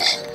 Okay.